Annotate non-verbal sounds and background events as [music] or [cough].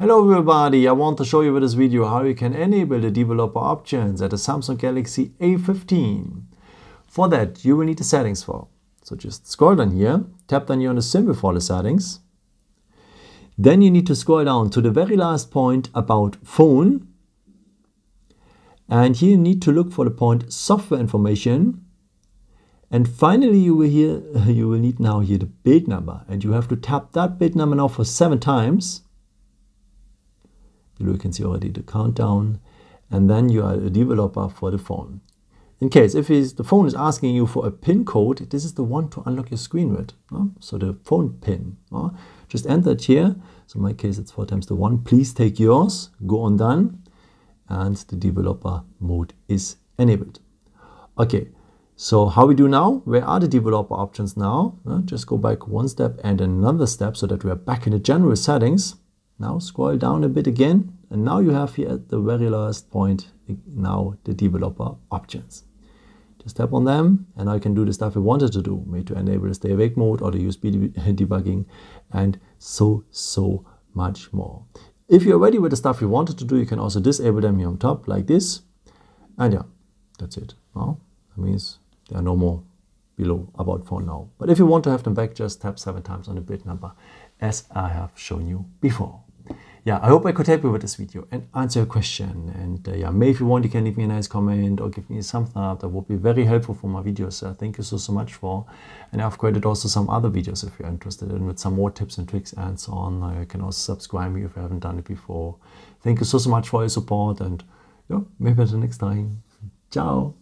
Hello everybody, I want to show you with this video how you can enable the developer options at the Samsung Galaxy A15. For that you will need the settings for. So just scroll down here, tap down here on the symbol for the settings. Then you need to scroll down to the very last point about phone. And here you need to look for the point software information. And finally you will here [laughs] you will need now here the build number and you have to tap that build number now for seven times you can see already the countdown. And then you are a developer for the phone. In case if the phone is asking you for a PIN code, this is the one to unlock your screen with. No? So the phone PIN. No? Just enter it here. So in my case, it's four times the one. Please take yours. Go on done. And the developer mode is enabled. Okay. So how we do now? Where are the developer options now? just go back one step and another step so that we are back in the general settings. Now scroll down a bit again and now you have here at the very last point now the developer options. Just tap on them and I can do the stuff I wanted to do, maybe to enable the stay awake mode or the USB [laughs] debugging and so, so much more. If you're ready with the stuff you wanted to do, you can also disable them here on top like this. And yeah, that's it. Now, that means there are no more below about phone now. But if you want to have them back, just tap seven times on the build number as I have shown you before yeah, I hope I could help you with this video and answer your question. And uh, yeah, maybe if you want, you can leave me a nice comment or give me a thumbs up. That would be very helpful for my videos. Uh, thank you so, so much for. And I've created also some other videos if you're interested in with some more tips and tricks and so on. Uh, you can also subscribe me if you haven't done it before. Thank you so, so much for your support and yeah, maybe until next time. Ciao.